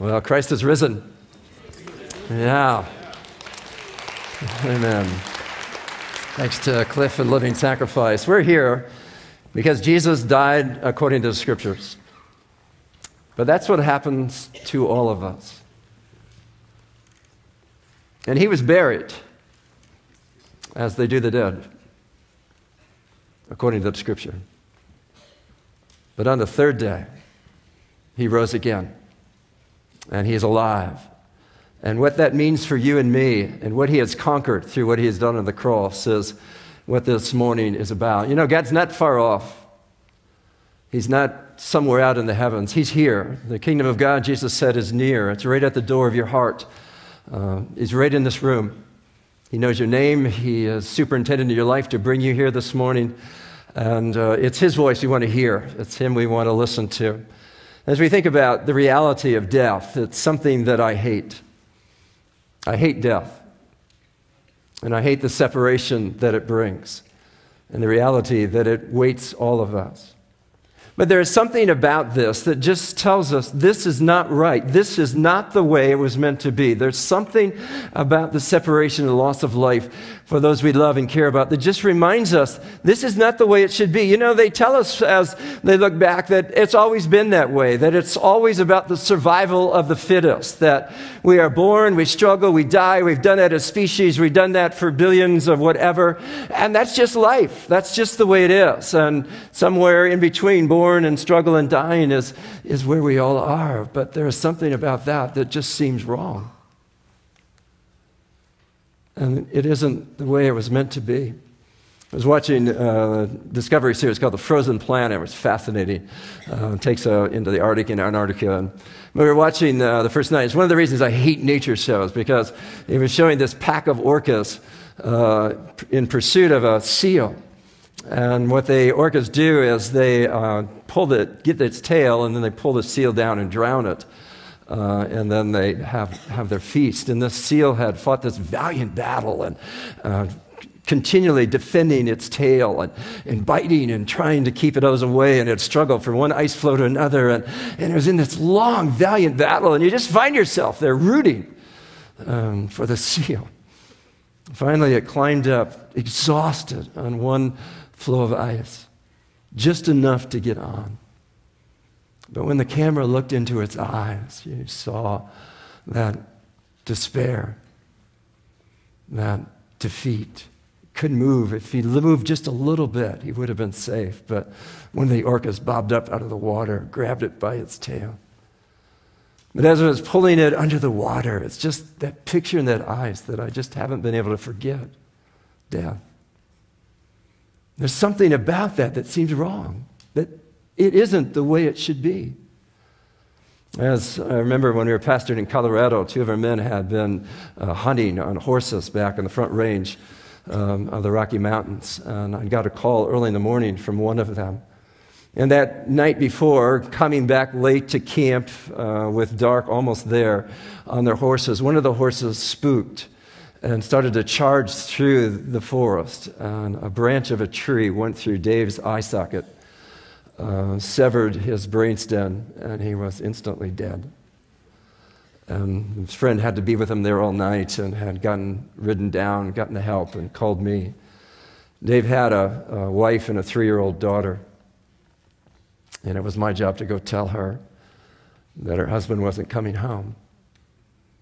Well, Christ is risen. Yeah. Amen. Thanks to Cliff and Living Sacrifice. We're here because Jesus died according to the scriptures. But that's what happens to all of us. And he was buried as they do the dead, according to the scripture. But on the third day, he rose again, and he is alive. And what that means for you and me, and what he has conquered through what he has done on the cross, is what this morning is about. You know, God's not far off. He's not somewhere out in the heavens. He's here. The kingdom of God, Jesus said, is near. It's right at the door of your heart. Uh, he's right in this room. He knows your name. He is superintendent of your life to bring you here this morning. And uh, it's His voice we want to hear, it's Him we want to listen to. As we think about the reality of death, it's something that I hate. I hate death. And I hate the separation that it brings and the reality that it waits all of us. But there is something about this that just tells us this is not right. This is not the way it was meant to be. There's something about the separation and loss of life for those we love and care about that just reminds us this is not the way it should be. You know, they tell us as they look back that it's always been that way, that it's always about the survival of the fittest, that we are born, we struggle, we die, we've done that as species, we've done that for billions of whatever, and that's just life. That's just the way it is. And somewhere in between born and struggle and dying is, is where we all are. But there is something about that that just seems wrong. And it isn't the way it was meant to be. I was watching a Discovery series called The Frozen Planet. It was fascinating. Uh, it takes uh, into the Arctic and Antarctica. And we were watching uh, the first night. It's one of the reasons I hate nature shows because it was showing this pack of orcas uh, in pursuit of a seal. And what the orcas do is they uh, pull it, get its tail, and then they pull the seal down and drown it. Uh, and then they have, have their feast. And this seal had fought this valiant battle and uh, continually defending its tail and, and biting and trying to keep it away. And it struggled from one ice floe to another. And, and it was in this long, valiant battle. And you just find yourself there rooting um, for the seal. Finally, it climbed up, exhausted, on one floe of ice, just enough to get on. But when the camera looked into its eyes, you saw that despair, that defeat. Couldn't move. If he moved just a little bit, he would have been safe. But one of the orcas bobbed up out of the water, grabbed it by its tail. But as it was pulling it under the water, it's just that picture in that eyes that I just haven't been able to forget death. There's something about that that seems wrong, that it isn't the way it should be. As I remember when we were pastored in Colorado, two of our men had been uh, hunting on horses back in the front range um, of the Rocky Mountains. And I got a call early in the morning from one of them. And that night before, coming back late to camp uh, with dark almost there on their horses, one of the horses spooked and started to charge through the forest. And a branch of a tree went through Dave's eye socket uh, severed his brainstem, and he was instantly dead. And his friend had to be with him there all night and had gotten ridden down, gotten the help, and called me. Dave had a, a wife and a three year old daughter, and it was my job to go tell her that her husband wasn't coming home,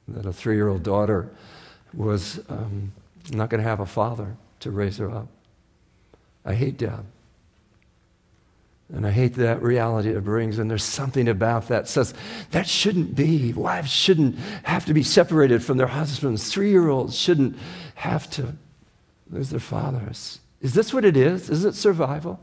that a three year old daughter was um, not going to have a father to raise her up. I hate death. And I hate that reality it brings. And there's something about that says that shouldn't be. Wives shouldn't have to be separated from their husbands. Three year olds shouldn't have to lose their fathers. Is this what it is? Is it survival?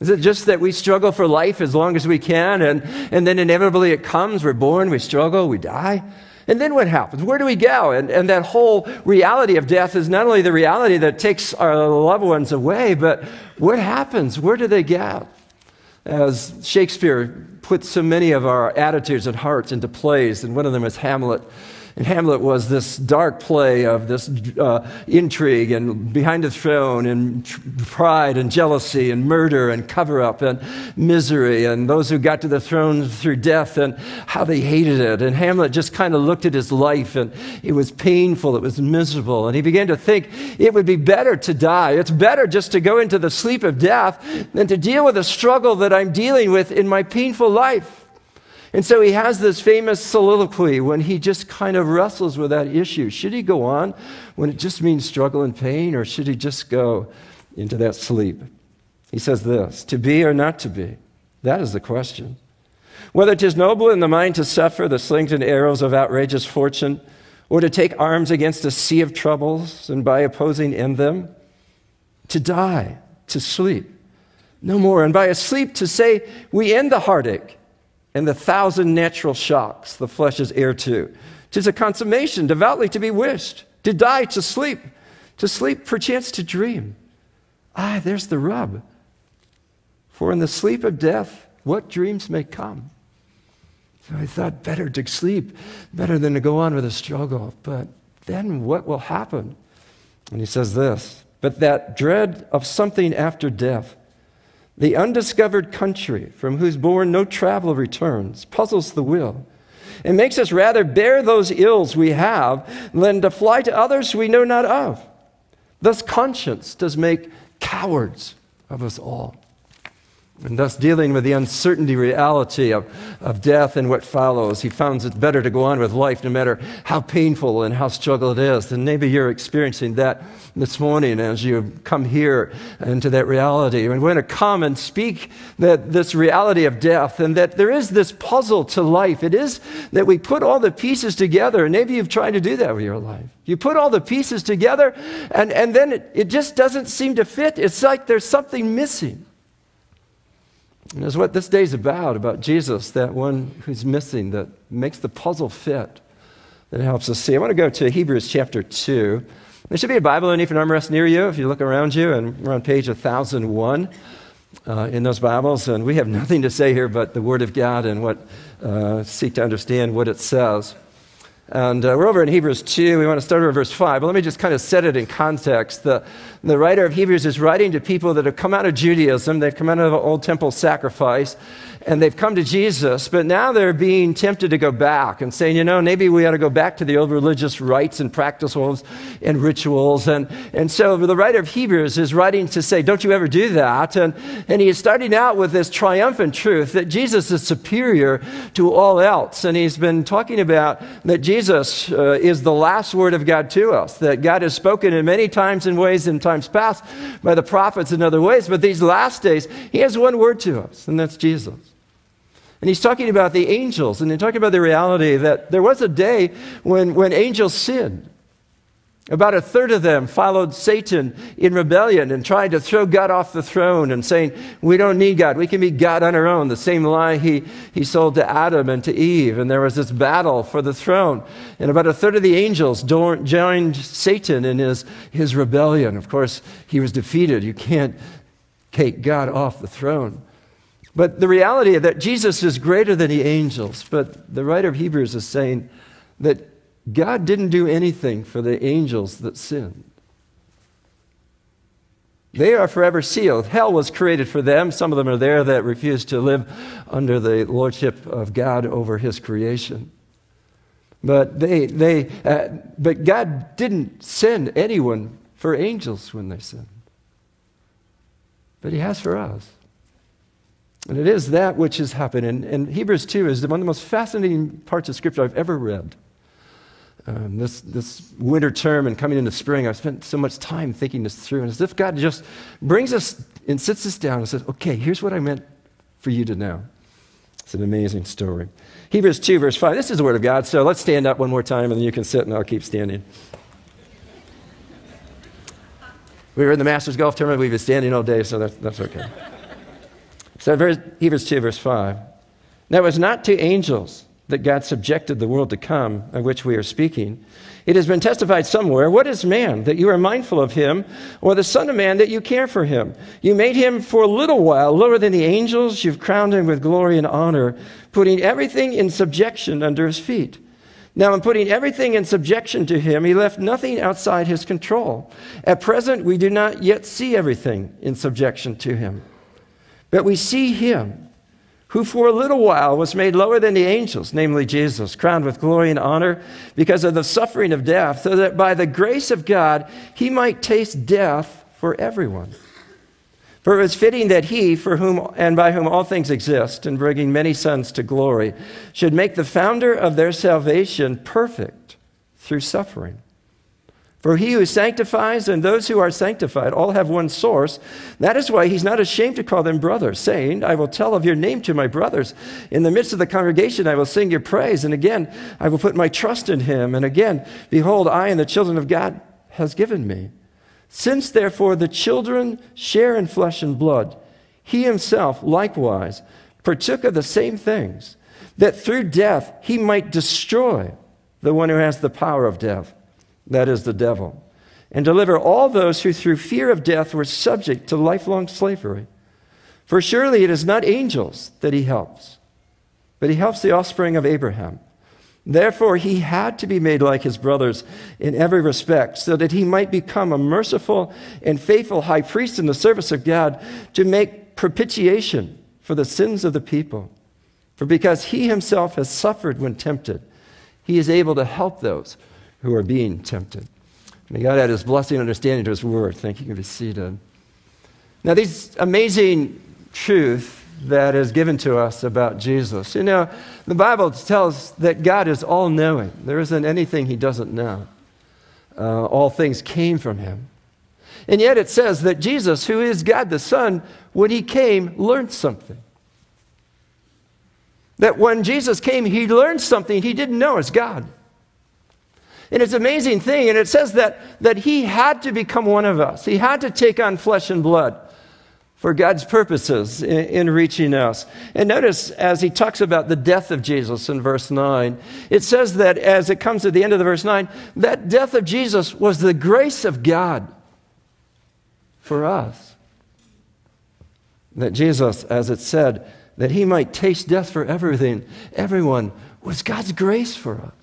Is it just that we struggle for life as long as we can and, and then inevitably it comes? We're born, we struggle, we die. And then what happens? Where do we go? And, and that whole reality of death is not only the reality that takes our loved ones away, but what happens? Where do they go? As Shakespeare puts so many of our attitudes and hearts into plays, and one of them is Hamlet. And Hamlet was this dark play of this uh, intrigue and behind the throne and tr- pride and jealousy and murder and cover up and misery and those who got to the throne through death and how they hated it. And Hamlet just kind of looked at his life and it was painful, it was miserable. And he began to think it would be better to die. It's better just to go into the sleep of death than to deal with the struggle that I'm dealing with in my painful life. And so he has this famous soliloquy when he just kind of wrestles with that issue. Should he go on when it just means struggle and pain, or should he just go into that sleep? He says this To be or not to be? That is the question. Whether 'tis noble in the mind to suffer the slings and arrows of outrageous fortune, or to take arms against a sea of troubles and by opposing end them, to die, to sleep, no more, and by a sleep to say, We end the heartache and the thousand natural shocks the flesh is heir to. Tis a consummation devoutly to be wished, to die, to sleep, to sleep perchance to dream. Ah, there's the rub. For in the sleep of death, what dreams may come? So I thought better to sleep, better than to go on with a struggle. But then what will happen? And he says this But that dread of something after death, the undiscovered country from whose bourne no traveler returns puzzles the will. It makes us rather bear those ills we have than to fly to others we know not of. Thus, conscience does make cowards of us all and thus dealing with the uncertainty reality of, of death and what follows, he finds it better to go on with life no matter how painful and how struggle it is. And maybe you're experiencing that this morning as you come here into that reality. And we're going to come and speak that this reality of death and that there is this puzzle to life. It is that we put all the pieces together, and maybe you've tried to do that with your life. You put all the pieces together, and, and then it, it just doesn't seem to fit. It's like there's something missing. And that's what this day's about, about Jesus, that one who's missing, that makes the puzzle fit, that helps us see. I want to go to Hebrews chapter 2. There should be a Bible underneath an armrest near you if you look around you, and we're on page 1001 uh, in those Bibles. And we have nothing to say here but the Word of God and what uh, seek to understand what it says. And uh, we're over in Hebrews 2. We want to start over verse 5. But let me just kind of set it in context. The, the writer of Hebrews is writing to people that have come out of Judaism, they've come out of the old temple sacrifice, and they've come to Jesus, but now they're being tempted to go back and saying, you know, maybe we ought to go back to the old religious rites and practices and rituals. And, and so the writer of Hebrews is writing to say, don't you ever do that. And, and he is starting out with this triumphant truth that Jesus is superior to all else. And he's been talking about that Jesus uh, is the last word of God to us, that God has spoken in many times and ways in times past by the prophets in other ways, but these last days, he has one word to us, and that's Jesus. And he's talking about the angels, and he's talking about the reality that there was a day when, when angels sinned. About a third of them followed Satan in rebellion and tried to throw God off the throne and saying, We don't need God. We can be God on our own. The same lie he, he sold to Adam and to Eve. And there was this battle for the throne. And about a third of the angels joined Satan in his, his rebellion. Of course, he was defeated. You can't take God off the throne. But the reality is that Jesus is greater than the angels. But the writer of Hebrews is saying that God didn't do anything for the angels that sinned. They are forever sealed. Hell was created for them. Some of them are there that refuse to live under the lordship of God over his creation. But, they, they, uh, but God didn't send anyone for angels when they sinned. But he has for us. And it is that which has happened. And, and Hebrews 2 is one of the most fascinating parts of Scripture I've ever read. Um, this, this winter term and coming into spring, I've spent so much time thinking this through. And as if God just brings us and sits us down and says, okay, here's what I meant for you to know. It's an amazing story. Hebrews 2, verse 5. This is the Word of God. So let's stand up one more time and then you can sit and I'll keep standing. We were in the Masters Golf Tournament. We've been standing all day, so that's, that's okay. So, Hebrews 2, verse 5. Now, it was not to angels that God subjected the world to come, of which we are speaking. It has been testified somewhere What is man that you are mindful of him, or the Son of Man that you care for him? You made him for a little while lower than the angels. You've crowned him with glory and honor, putting everything in subjection under his feet. Now, in putting everything in subjection to him, he left nothing outside his control. At present, we do not yet see everything in subjection to him. But we see him who for a little while was made lower than the angels, namely Jesus, crowned with glory and honor because of the suffering of death, so that by the grace of God he might taste death for everyone. For it was fitting that he, for whom and by whom all things exist, and bringing many sons to glory, should make the founder of their salvation perfect through suffering. For he who sanctifies and those who are sanctified all have one source. That is why he's not ashamed to call them brothers, saying, I will tell of your name to my brothers. In the midst of the congregation, I will sing your praise. And again, I will put my trust in him. And again, behold, I and the children of God has given me. Since therefore the children share in flesh and blood, he himself likewise partook of the same things, that through death he might destroy the one who has the power of death, that is, the devil, and deliver all those who through fear of death were subject to lifelong slavery. For surely it is not angels that he helps, but he helps the offspring of Abraham. Therefore, he had to be made like his brothers in every respect, so that he might become a merciful and faithful high priest in the service of God to make propitiation for the sins of the people. For because he himself has suffered when tempted, he is able to help those who are being tempted. May God add his blessing and understanding to his word. Thank you. You can be seated. Now, these amazing truths that is given to us about Jesus. You know, the Bible tells that God is all knowing, there isn't anything he doesn't know. Uh, all things came from him. And yet it says that Jesus, who is God the Son, when he came, learned something. That when Jesus came, he learned something he didn't know as God. And it's an amazing thing. And it says that, that he had to become one of us, he had to take on flesh and blood for God's purposes in, in, reaching us. And notice as he talks about the death of Jesus in verse 9, it says that as it comes to the end of the verse 9, that death of Jesus was the grace of God for us. That Jesus, as it said, that he might taste death for everything, everyone, was God's grace for us.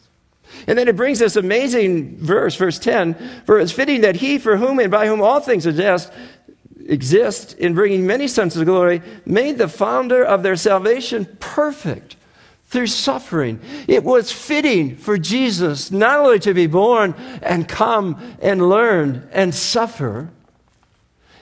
And then it brings this amazing verse, verse 10 For it's fitting that he, for whom and by whom all things exist, exist in bringing many sons to glory, made the founder of their salvation perfect through suffering. It was fitting for Jesus not only to be born and come and learn and suffer,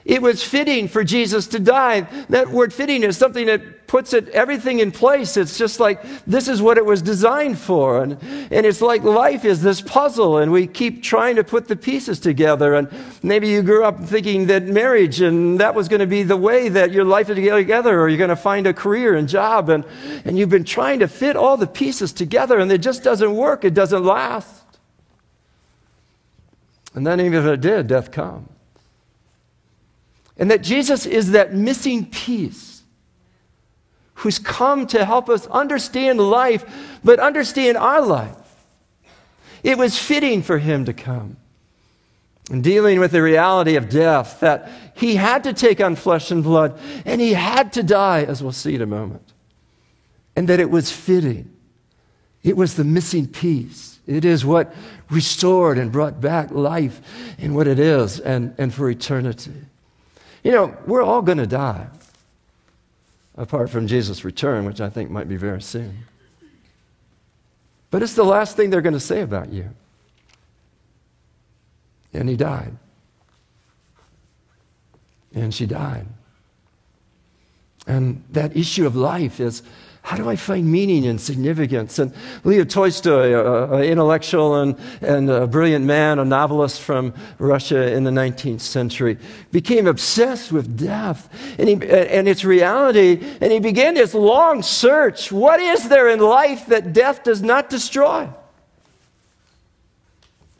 it was fitting for Jesus to die. That word fitting is something that puts it everything in place. It's just like this is what it was designed for. And, and it's like life is this puzzle, and we keep trying to put the pieces together. And maybe you grew up thinking that marriage and that was going to be the way that your life is together, or you're going to find a career and job, and, and you've been trying to fit all the pieces together, and it just doesn't work, it doesn't last. And then even if it did, death comes. And that Jesus is that missing piece who's come to help us understand life, but understand our life. It was fitting for him to come. And dealing with the reality of death, that he had to take on flesh and blood, and he had to die, as we'll see in a moment. And that it was fitting. It was the missing piece. It is what restored and brought back life in what it is and, and for eternity. You know, we're all going to die, apart from Jesus' return, which I think might be very soon. But it's the last thing they're going to say about you. And he died. And she died. And that issue of life is how do I find meaning and significance? And Leo Tolstoy, an intellectual and, and a brilliant man, a novelist from Russia in the 19th century, became obsessed with death and, he, and its reality. And he began this long search. What is there in life that death does not destroy?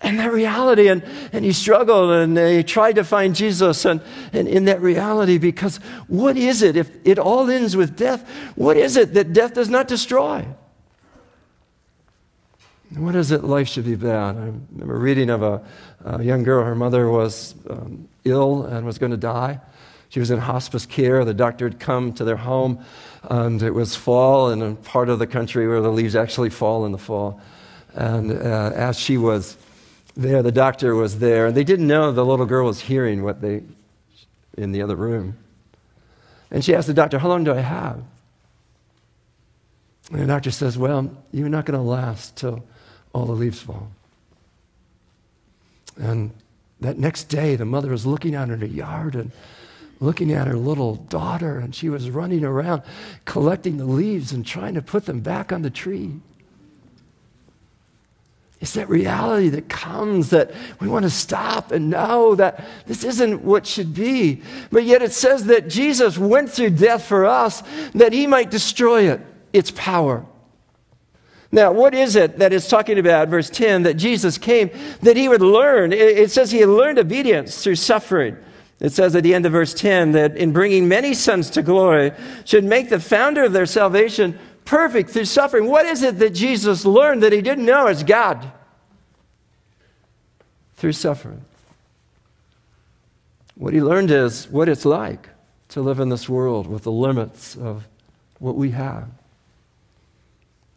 And that reality. And, and he struggled and he tried to find Jesus and, and in that reality because what is it if it all ends with death? What is it that death does not destroy? What is it life should be about? I remember reading of a, a young girl, her mother was um, ill and was going to die. She was in hospice care. The doctor had come to their home, and it was fall in a part of the country where the leaves actually fall in the fall. And uh, as she was there, the doctor was there, and they didn't know the little girl was hearing what they in the other room. And she asked the doctor, How long do I have? And the doctor says, Well, you're not going to last till all the leaves fall. And that next day, the mother was looking out in her yard and looking at her little daughter, and she was running around collecting the leaves and trying to put them back on the tree. It's that reality that comes that we want to stop and know that this isn't what should be. But yet it says that Jesus went through death for us that he might destroy it, its power. Now, what is it that it's talking about, verse 10, that Jesus came that he would learn? It says he learned obedience through suffering. It says at the end of verse 10 that in bringing many sons to glory, should make the founder of their salvation perfect through suffering. What is it that Jesus learned that he didn't know as God? Through suffering. What he learned is what it's like to live in this world with the limits of what we have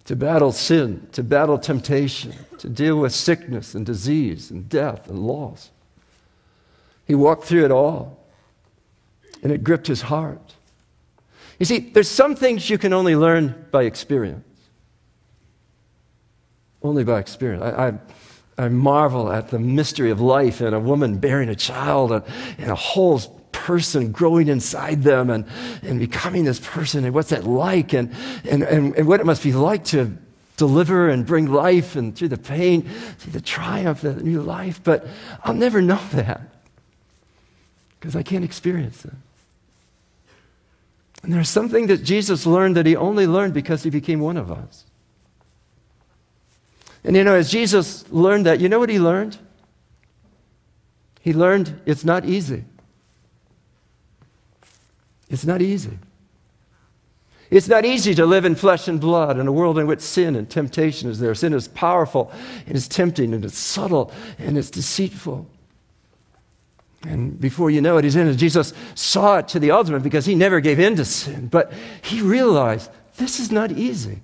to battle sin, to battle temptation, to deal with sickness and disease and death and loss. He walked through it all, and it gripped his heart. You see, there's some things you can only learn by experience. Only by experience. I, I, I marvel at the mystery of life and a woman bearing a child and, and a whole person growing inside them and, and becoming this person and what's that like and, and, and, and what it must be like to deliver and bring life and through the pain, see the triumph, of the new life. But I'll never know that because I can't experience it. And there's something that Jesus learned that he only learned because he became one of us. And you know, as Jesus learned that, you know what he learned? He learned it's not easy. It's not easy. It's not easy to live in flesh and blood in a world in which sin and temptation is there. Sin is powerful and it's tempting and it's subtle and it's deceitful. And before you know it, he's in it. Jesus saw it to the ultimate because he never gave in to sin. But he realized this is not easy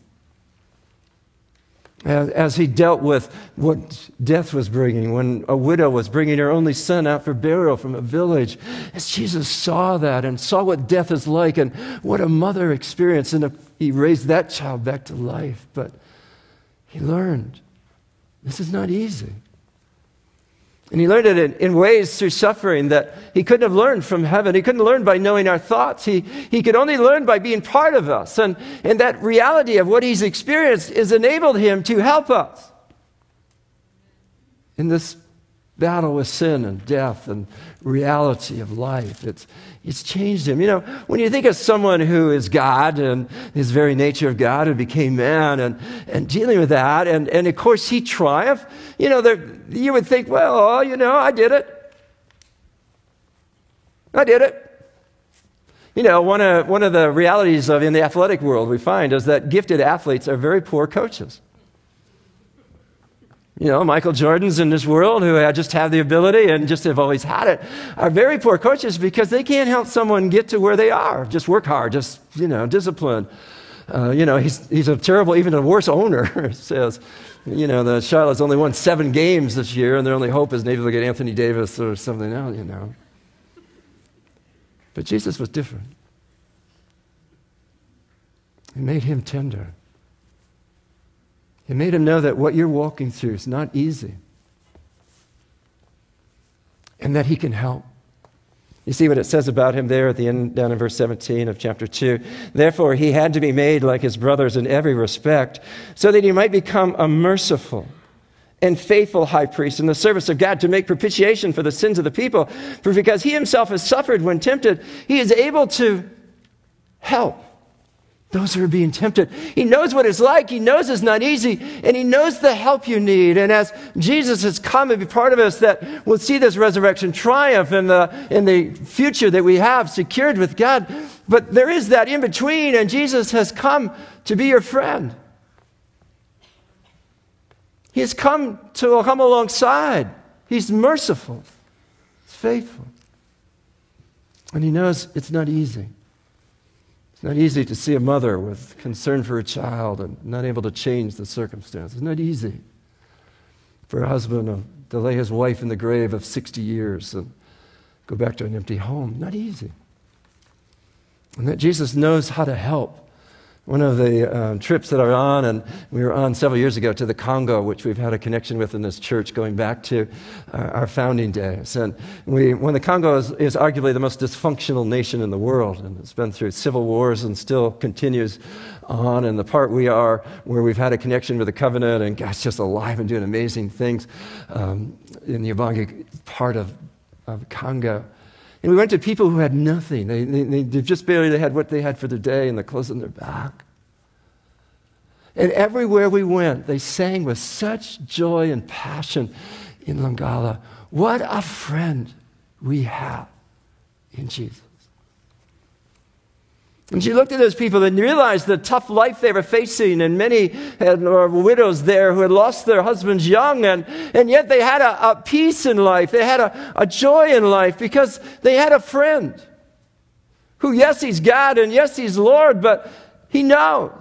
as, as he dealt with what death was bringing, when a widow was bringing her only son out for burial from a village, as Jesus saw that and saw what death is like and what a mother experienced, and he raised that child back to life. But he learned this is not easy. And he learned it in, in, ways through suffering that he couldn't have learned from heaven. He couldn't learn by knowing our thoughts. He, he could only learn by being part of us. And, and that reality of what he's experienced has enabled him to help us in this battle with sin and death and reality of life. It's, it's changed him. You know, when you think of someone who is God and his very nature of God who became man and, and dealing with that, and, and of course he triumphed, you know, there, you would think, well, oh, you know, I did it. I did it. You know, one of, one of the realities of in the athletic world we find is that gifted athletes are very poor coaches. You know, Michael Jordans in this world who just have the ability and just have always had it are very poor coaches because they can't help someone get to where they are. Just work hard, just, you know, discipline. Uh, you know, he's, he's a terrible, even a worse owner says, you know, the Charlotte's only won seven games this year and their only hope is maybe they'll get Anthony Davis or something else, you know. But Jesus was different. He made him tender. It made him know that what you're walking through is not easy and that he can help. You see what it says about him there at the end, down in verse 17 of chapter 2. Therefore, he had to be made like his brothers in every respect, so that he might become a merciful and faithful high priest in the service of God to make propitiation for the sins of the people. For because he himself has suffered when tempted, he is able to help those who are being tempted. He knows what it's like. He knows it's not easy, and he knows the help you need. And as Jesus has come and be part of us, that we'll see this resurrection triumph in the, in the future that we have secured with God. But there is that in between, and Jesus has come to be your friend. He has come to come alongside. He's merciful, He's faithful. And he knows it's not easy. It's not easy to see a mother with concern for a child and not able to change the circumstances. It's not easy. for a husband to lay his wife in the grave of 60 years and go back to an empty home. Not easy. And that Jesus knows how to help one of the um, trips that I was on, and we were on several years ago to the Congo, which we've had a connection with in this church going back to uh, our founding days. And we, when the Congo is, is, arguably the most dysfunctional nation in the world, and it's been through civil wars and still continues on, and the part we are where we've had a connection with the covenant, and God's just alive and doing amazing things um, in the Ubangi part of, of Congo. And we went to people who had nothing. They, they, they just barely had what they had for the day and the clothes on their back. And everywhere we went, they sang with such joy and passion in Lingala. What a friend we have in Jesus. And she looked at those people and realized the tough life they were facing, and many had, were widows there who had lost their husbands young, and, and yet they had a, a peace in life. They had a, a joy in life because they had a friend who, yes, he's God, and yes, he's Lord, but he knows.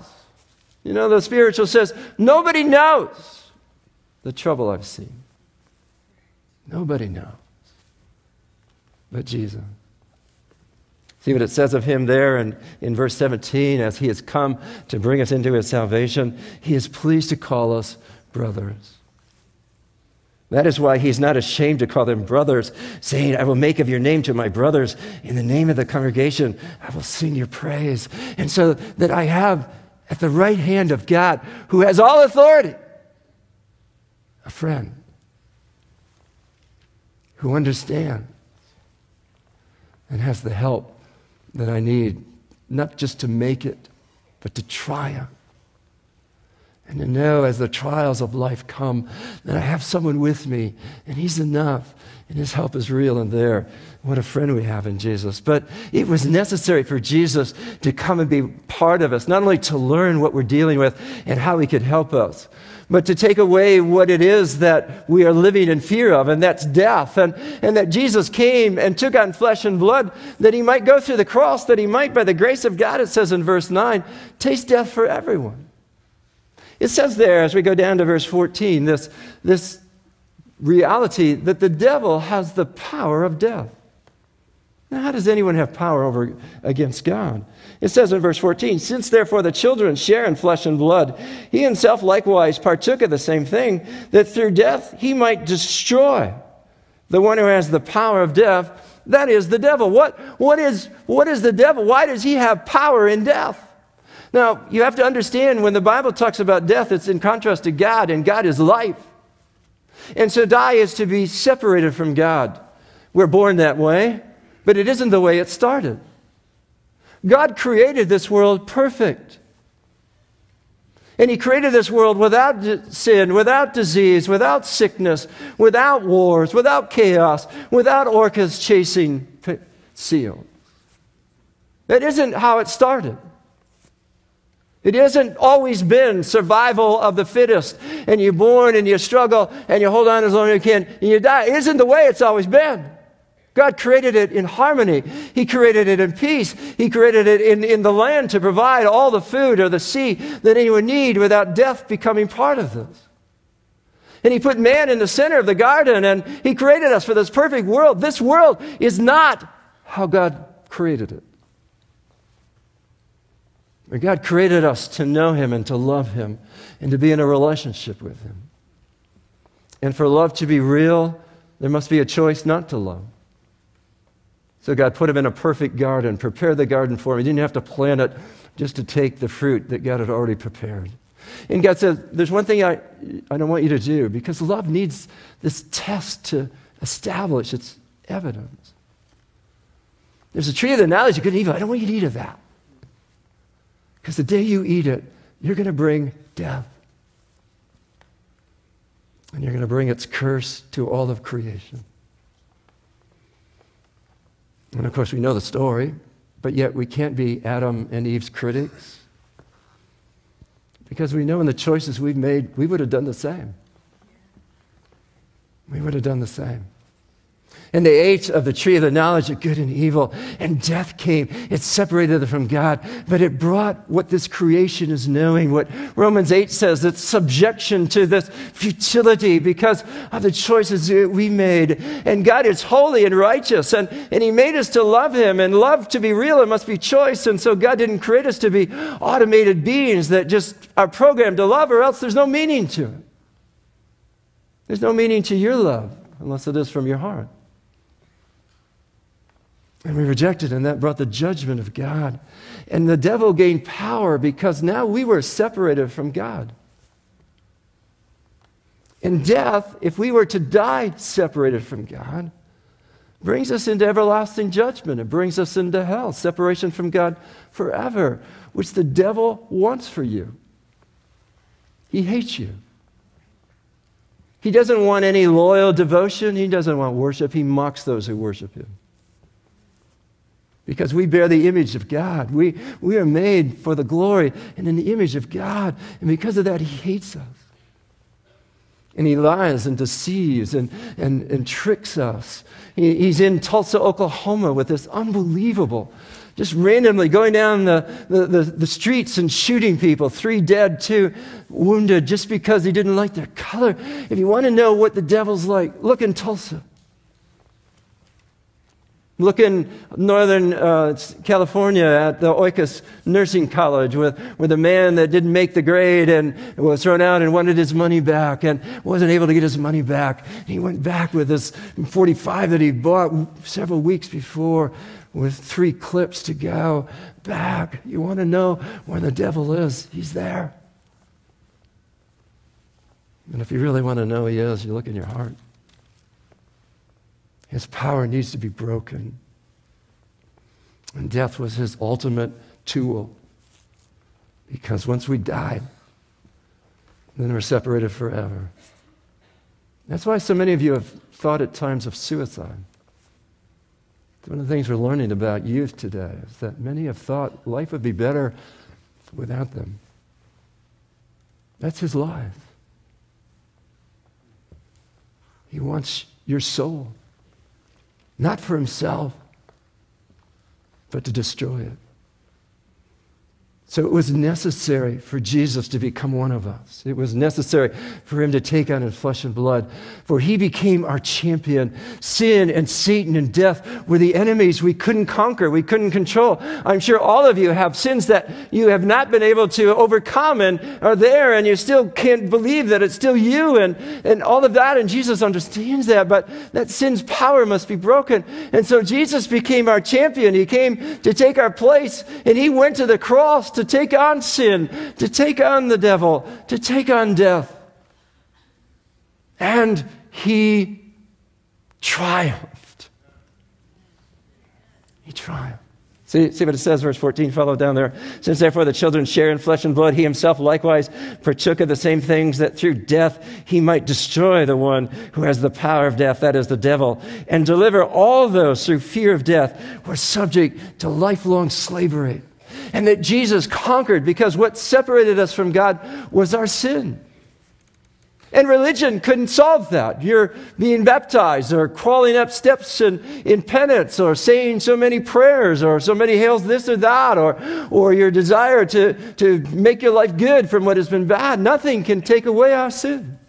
You know, the spiritual says, nobody knows the trouble I've seen. Nobody knows but Jesus. See what it says of him there in, in verse 17 as he has come to bring us into his salvation. He is pleased to call us brothers. That is why he's not ashamed to call them brothers, saying, I will make of your name to my brothers. In the name of the congregation, I will sing your praise. And so that I have at the right hand of God, who has all authority, a friend who understands and has the help that I need, not just to make it, but to triumph. And to know as the trials of life come that I have someone with me, and He's enough, and His help is real and there. What a friend we have in Jesus. But it was necessary for Jesus to come and be part of us, not only to learn what we're dealing with and how He could help us, but to take away what it is that we are living in fear of, and that's death. And, and that Jesus came and took on flesh and blood that he might go through the cross, that he might, by the grace of God, it says in verse 9, taste death for everyone. It says there, as we go down to verse 14, this, this reality that the devil has the power of death. Now, how does anyone have power over against God? It says in verse 14, Since therefore the children share in flesh and blood, he himself likewise partook of the same thing, that through death he might destroy the one who has the power of death, that is the devil. What, what, is, what is the devil? Why does he have power in death? Now, you have to understand when the Bible talks about death, it's in contrast to God, and God is life. And so die is to be separated from God. We're born that way. But it isn't the way it started. God created this world perfect. And He created this world without sin, without disease, without sickness, without wars, without chaos, without orcas chasing seals. That isn't how it started. It hasn't always been survival of the fittest, and you're born and you struggle and you hold on as long as you can and you die. It isn't the way it's always been. God created it in harmony. He created it in peace. He created it in, in the land to provide all the food or the sea that anyone need without death becoming part of this. And he put man in the center of the garden and he created us for this perfect world. This world is not how God created it. But God created us to know him and to love him and to be in a relationship with him. And for love to be real, there must be a choice not to love. So God put him in a perfect garden, prepared the garden for him. He didn't have to plant it just to take the fruit that God had already prepared. And God says, There's one thing I, I don't want you to do because love needs this test to establish its evidence. There's a tree of the knowledge of good and evil. I don't want you to eat of that. Because the day you eat it, you're going to bring death. And you're going to bring its curse to all of creation. And of course, we know the story, but yet we can't be Adam and Eve's critics because we know in the choices we've made, we would have done the same. We would have done the same. And they ate of the tree of the knowledge of good and evil, and death came. It separated them from God, but it brought what this creation is knowing, what Romans 8 says, it's subjection to this futility because of the choices we made. And God is holy and righteous, and, and He made us to love Him, and love to be real, it must be choice. And so God didn't create us to be automated beings that just are programmed to love, or else there's no meaning to it. There's no meaning to your love unless it is from your heart. And we rejected, and that brought the judgment of God. And the devil gained power because now we were separated from God. And death, if we were to die separated from God, brings us into everlasting judgment. It brings us into hell, separation from God forever, which the devil wants for you. He hates you. He doesn't want any loyal devotion. He doesn't want worship. He mocks those who worship him because we bear the image of God. We, we are made for the glory and in the image of God. And because of that, He hates us. And He lies and deceives and, and, and tricks us. He, he's in Tulsa, Oklahoma with this unbelievable, just randomly going down the, the, the, the streets and shooting people, three dead, two wounded, just because he didn't like their color. If you want to know what the devil's like, look in Tulsa. Look in Northern uh, California at the Oikos Nursing College with, with a man that didn't make the grade and was thrown out and wanted his money back and wasn't able to get his money back. He went back with this 45 that he bought several weeks before with three clips to go back. You want to know where the devil is? He's there. And if you really want to know he is, you look in your heart. His power needs to be broken. And death was his ultimate tool. Because once we died, then we're separated forever. That's why so many of you have thought at times of suicide. One of the things we're learning about youth today is that many have thought life would be better without them. That's his life. He wants your soul not for himself, but to destroy it. So it was necessary for Jesus to become one of us. It was necessary for him to take on in flesh and blood. For he became our champion. Sin and Satan and death were the enemies we couldn't conquer, we couldn't control. I'm sure all of you have sins that you have not been able to overcome and are there, and you still can't believe that it's still you and, and all of that. And Jesus understands that, but that sin's power must be broken. And so Jesus became our champion. He came to take our place, and he went to the cross to to take on sin, to take on the devil, to take on death. And he triumphed. He triumphed. See, see what it says, verse 14, follow down there. Since therefore the children share in flesh and blood, he himself likewise partook of the same things that through death he might destroy the one who has the power of death, that is the devil, and deliver all those through fear of death who are subject to lifelong slavery and that Jesus conquered because what separated us from God was our sin. And religion couldn't solve that. You're being baptized or crawling up steps in, in penance or saying so many prayers or so many hails this or that or, or your desire to, to make your life good from what has been bad. Nothing can take away our sin.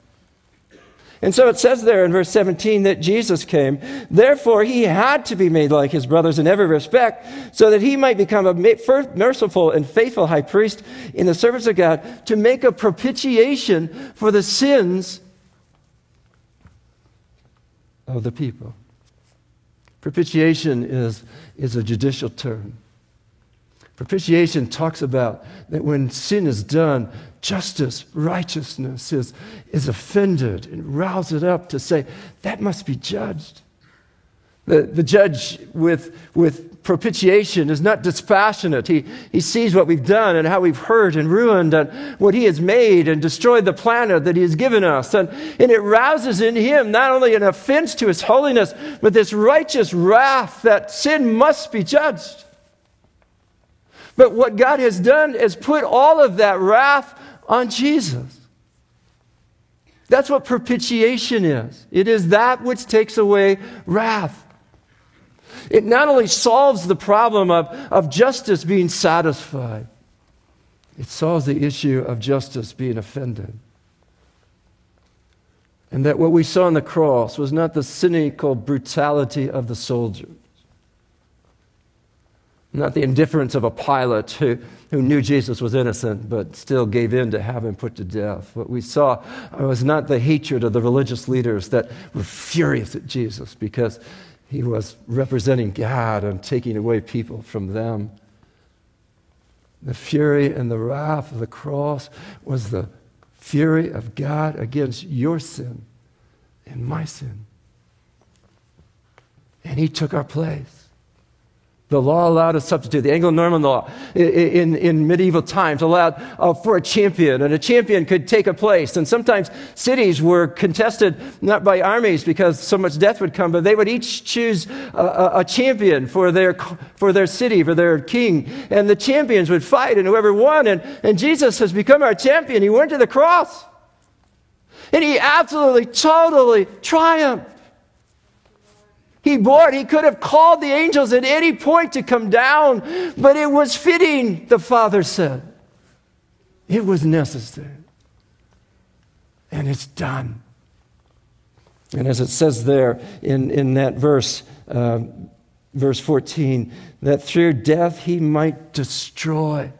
And so it says there in verse 17 that Jesus came. Therefore, he had to be made like his brothers in every respect, so that he might become a merciful and faithful high priest in the service of God to make a propitiation for the sins of the people. Propitiation is, is a judicial term. Propitiation talks about that when sin is done, justice, righteousness is, is offended and roused up to say, that must be judged. The, the judge with, with propitiation is not dispassionate. He, he sees what we've done and how we've hurt and ruined and what he has made and destroyed the planet that he has given us. And, and it rouses in him not only an offense to his holiness, but this righteous wrath that sin must be judged. But what God has done is put all of that wrath on Jesus. That's what propitiation is it is that which takes away wrath. It not only solves the problem of, of justice being satisfied, it solves the issue of justice being offended. And that what we saw on the cross was not the cynical brutality of the soldiers, not the indifference of a Pilate who, who knew Jesus was innocent but still gave in to have him put to death. What we saw was not the hatred of the religious leaders that were furious at Jesus because he was representing God and taking away people from them. The fury and the wrath of the cross was the fury of God against your sin and my sin. And he took our place. The law allowed a substitute. The Anglo-Norman law in, in medieval times allowed uh, for a champion, and a champion could take a place. And sometimes cities were contested not by armies because so much death would come, but they would each choose a, a champion for their, for their city, for their king. And the champions would fight, and whoever won. And, and Jesus has become our champion. He went to the cross. And he absolutely, totally triumphed. He bore. He could have called the angels at any point to come down, but it was fitting, the Father said. It was necessary. And it's done. And as it says there in, in that verse, uh, verse 14, that through death he might destroy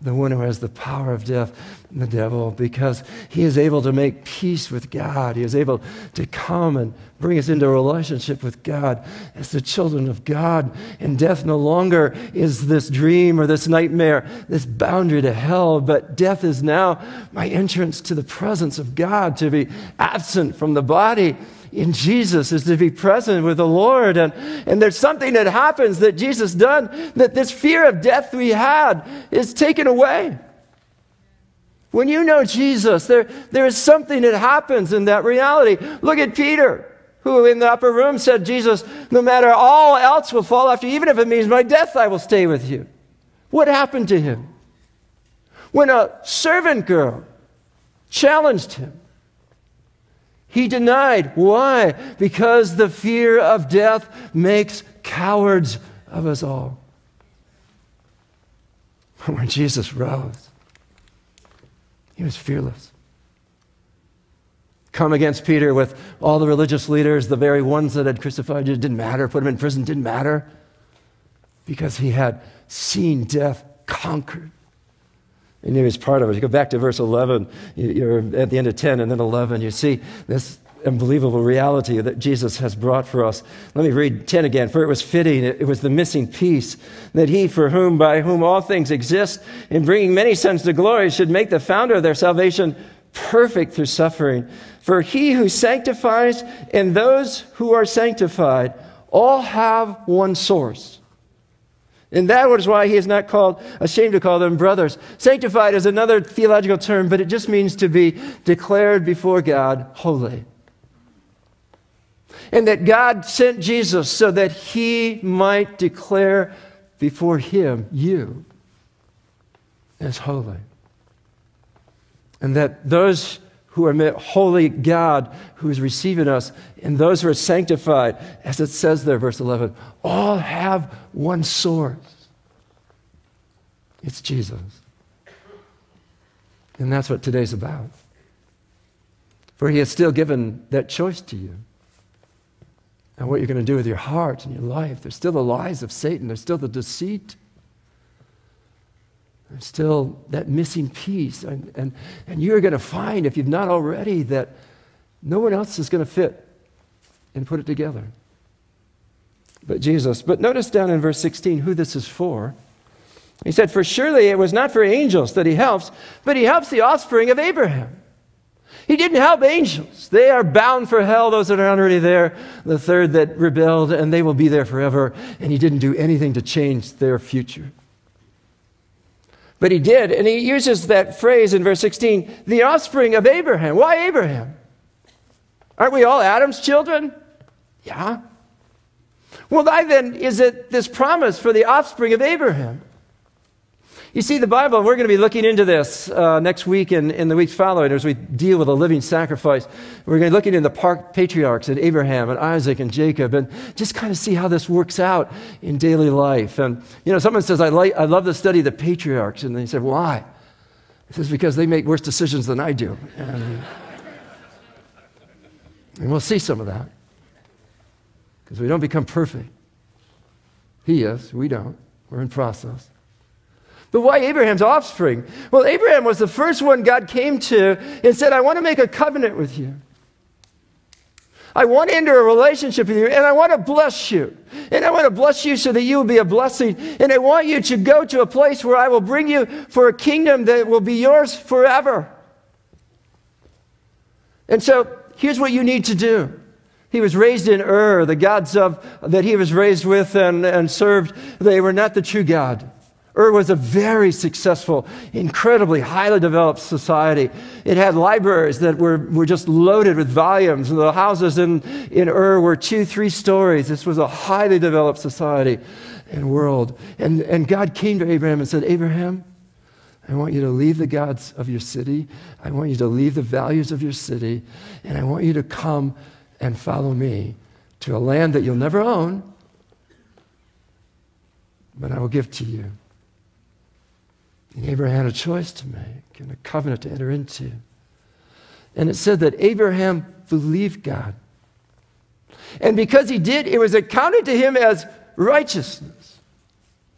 the one who has the power of death, the devil, because he is able to make peace with God. He is able to come and bring us into a relationship with God as the children of God. And death no longer is this dream or this nightmare, this boundary to hell, but death is now my entrance to the presence of God, to be absent from the body in Jesus is to be present with the Lord. And, and there's something that happens that Jesus done that this fear of death we had is taken away. When you know Jesus, there, there is something that happens in that reality. Look at Peter, who in the upper room said, Jesus, no matter all else will fall after you, even if it means my death, I will stay with you. What happened to him? When a servant girl challenged him, he denied. Why? Because the fear of death makes cowards of us all. When Jesus rose, he was fearless. Come against Peter with all the religious leaders, the very ones that had crucified you, didn't matter, put him in prison, didn't matter, because he had seen death conquered. And he was part of it. You go back to verse 11, you're at the end of 10 and then 11, you see this unbelievable reality that Jesus has brought for us. Let me read 10 again. For it was fitting, it was the missing piece, that he, for whom, by whom all things exist, in bringing many sons to glory, should make the founder of their salvation perfect through suffering. For he who sanctifies and those who are sanctified all have one source. And that is why he is not called ashamed to call them brothers. Sanctified is another theological term, but it just means to be declared before God holy. And that God sent Jesus so that he might declare before him you as holy. And that those who are met holy God who is receiving us, and those who are sanctified, as it says there, verse 11, all have one source. It's Jesus. And that's what today's about. For he has still given that choice to you. And what you're going to do with your heart and your life. There's still the lies of Satan, there's still the deceit. There's still that missing piece. And, and, and you're going to find, if you've not already, that no one else is going to fit and put it together. But Jesus. But notice down in verse 16 who this is for. He said, For surely it was not for angels that he helps, but he helps the offspring of Abraham. He didn't help angels. They are bound for hell, those that are already there. The third that rebelled, and they will be there forever. And he didn't do anything to change their future. But he did, and he uses that phrase in verse 16 the offspring of Abraham. Why Abraham? Aren't we all Adam's children? Yeah. Well, why then is it this promise for the offspring of Abraham? You see, the Bible, we're going to be looking into this uh, next week and in the weeks following as we deal with a living sacrifice. We're going to be looking into the patriarchs and Abraham and Isaac and Jacob and just kind of see how this works out in daily life. And, you know, someone says, I, like, I love to study of the patriarchs. And they say, why? He says, because they make worse decisions than I do. And, and we'll see some of that because we don't become perfect. He is, we don't. We're in process. But why Abraham's offspring? Well, Abraham was the first one God came to and said, I want to make a covenant with you. I want to enter a relationship with you, and I want to bless you. And I want to bless you so that you will be a blessing. And I want you to go to a place where I will bring you for a kingdom that will be yours forever. And so here's what you need to do. He was raised in Ur. The gods of, that he was raised with and, and served, they were not the true God. Ur was a very successful, incredibly highly developed society. It had libraries that were, were just loaded with volumes. The houses in, in Ur were two, three stories. This was a highly developed society and world. And, and God came to Abraham and said, Abraham, I want you to leave the gods of your city. I want you to leave the values of your city. And I want you to come and follow me to a land that you'll never own, but I will give to you. And Abraham had a choice to make and a covenant to enter into. And it said that Abraham believed God. And because he did, it was accounted to him as righteousness.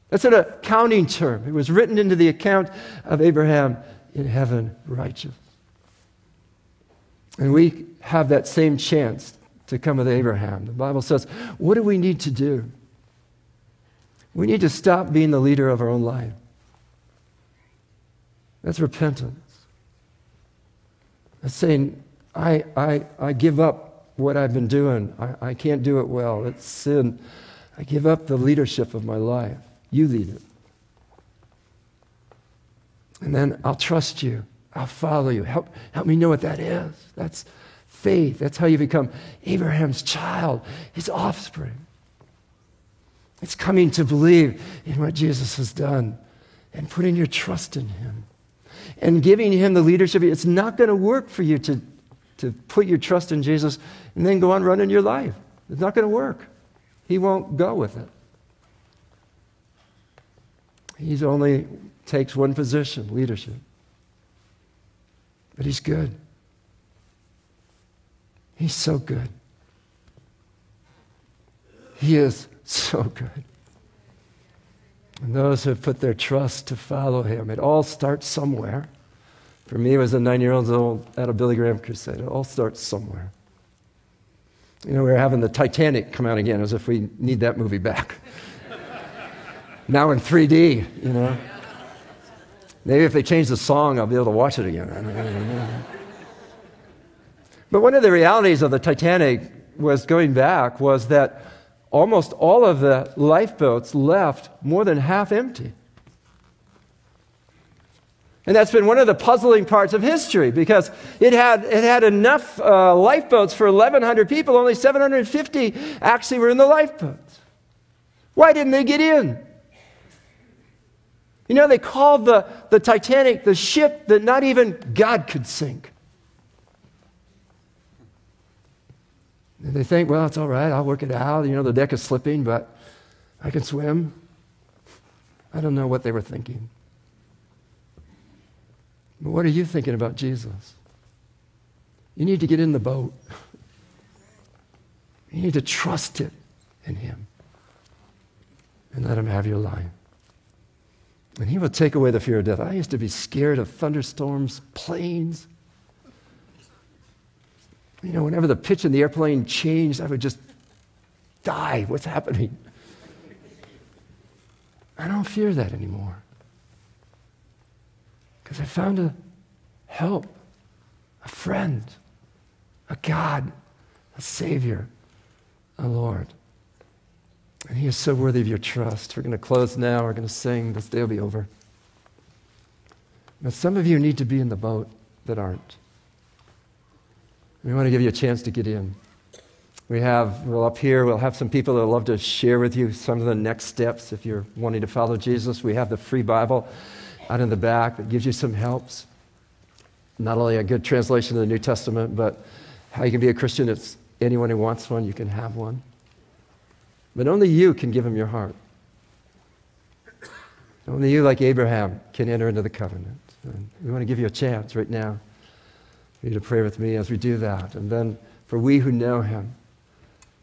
That's an accounting term. It was written into the account of Abraham in heaven, righteous. And we have that same chance to come with Abraham. The Bible says, what do we need to do? We need to stop being the leader of our own life. That's repentance. That's saying, I, I, I give up what I've been doing. I, I can't do it well. It's sin. I give up the leadership of my life. You lead it. And then I'll trust you. I'll follow you. Help, help me know what that is. That's faith. That's how you become Abraham's child, his offspring. It's coming to believe in what Jesus has done and putting your trust in him and giving him the leadership. It's not going to work for you to, to put your trust in Jesus and then go on running your life. It's not going to work. He won't go with it. He only takes one position, leadership. But he's good. He's so good. He is so good. And those who have put their trust to follow him, it all starts somewhere. For me, it was a nine year old at a Billy Graham crusade. It all starts somewhere. You know, we were having the Titanic come out again as if we need that movie back. now in 3D, you know. Maybe if they change the song, I'll be able to watch it again. but one of the realities of the Titanic was going back was that almost all of the lifeboats left more than half empty. And that's been one of the puzzling parts of history because it had, it had enough uh, lifeboats for 1,100 people, only 750 actually were in the lifeboats. Why didn't they get in? You know, they called the, the Titanic the ship that not even God could sink. They think, well, it's all right, I'll work it out. You know, the deck is slipping, but I can swim. I don't know what they were thinking. But what are you thinking about Jesus? You need to get in the boat. You need to trust it in Him and let Him have your life. And He will take away the fear of death. I used to be scared of thunderstorms, planes. You know, whenever the pitch in the airplane changed, I would just die. What's happening? I don't fear that anymore. Because I found a help, a friend, a God, a Savior, a Lord. And He is so worthy of your trust. We're going to close now. We're going to sing. This day will be over. But some of you need to be in the boat that aren't. We want to give you a chance to get in. We have, well, up here, we'll have some people that love to share with you some of the next steps if you're wanting to follow Jesus. We have the free Bible out in the back that gives you some helps. Not only a good translation of the New Testament, but how you can be a Christian. It's anyone who wants one, you can have one. But only you can give him your heart. Only you, like Abraham, can enter into the covenant. And we want to give you a chance right now you to pray with me as we do that. And then for we who know him,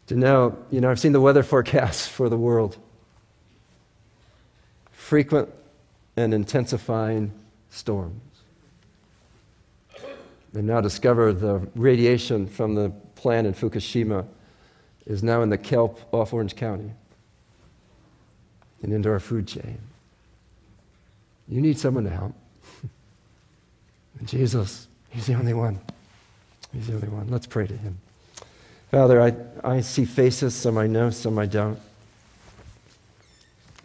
to know, you know, I've seen the weather forecasts for the world. Frequent and intensifying storms. They now discover the radiation from the plant in Fukushima is now in the kelp off Orange County and into our food chain. You need someone to help. and Jesus, He's the only one. He's the only one. Let's pray to Him. Father, I, I see faces, some I know, some I don't.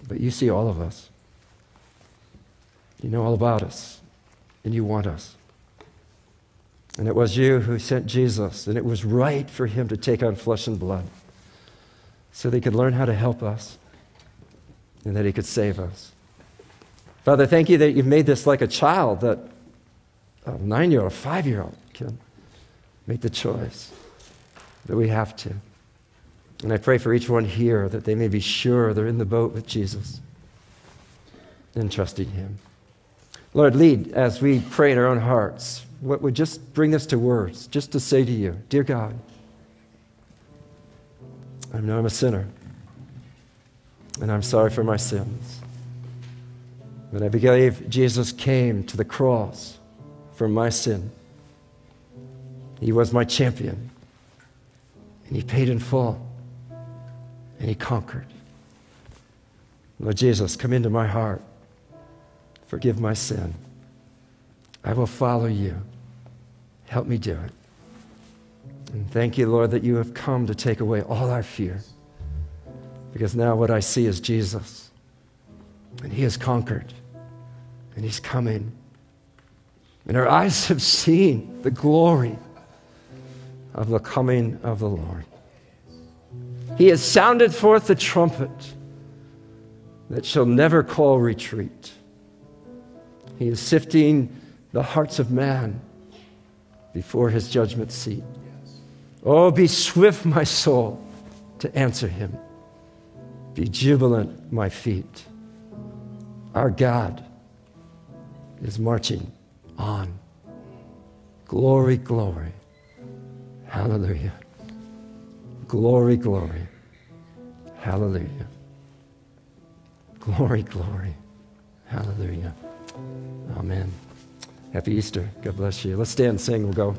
But you see all of us. You know all about us, and you want us. And it was you who sent Jesus, and it was right for him to take on flesh and blood so that he could learn how to help us and that he could save us. Father, thank you that you've made this like a child that a nine year old, five year old can make the choice that we have to. And I pray for each one here that they may be sure they're in the boat with Jesus and trusting him. Lord, lead as we pray in our own hearts what would just bring this to words, just to say to you, Dear God, I know I'm a sinner, and I'm sorry for my sins. But I believe Jesus came to the cross for my sin. He was my champion, and He paid in full, and He conquered. Lord Jesus, come into my heart, forgive my sin. I will follow you. Help me do it. And thank you, Lord, that you have come to take away all our fear. Because now what I see is Jesus. And he has conquered. And he's coming. And our eyes have seen the glory of the coming of the Lord. He has sounded forth the trumpet that shall never call retreat. He is sifting the hearts of man before his judgment seat. Oh, be swift, my soul, to answer him. Be jubilant, my feet. Our God is marching on. Glory, glory. Hallelujah. Glory, glory. Hallelujah. Glory, glory. Hallelujah. Amen. Happy Easter. God bless you. Let's stand and sing. We'll go.